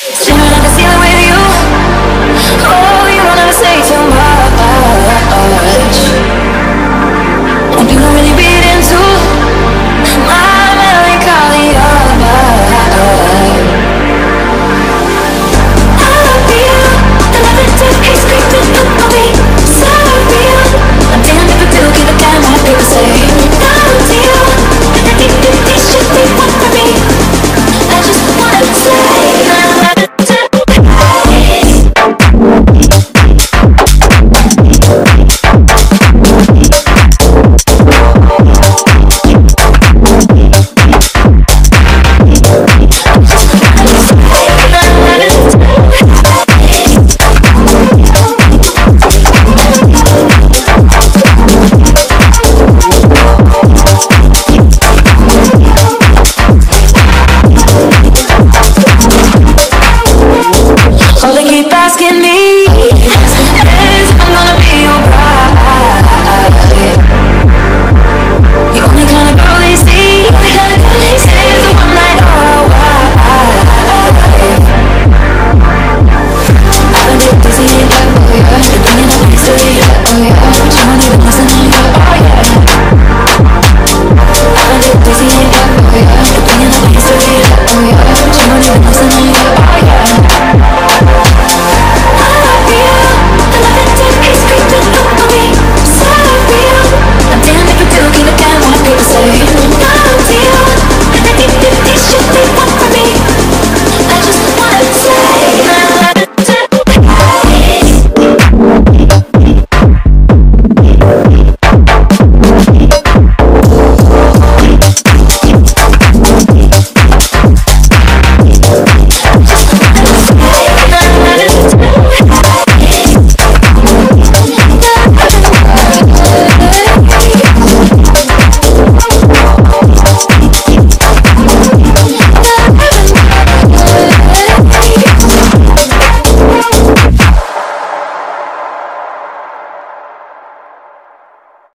Say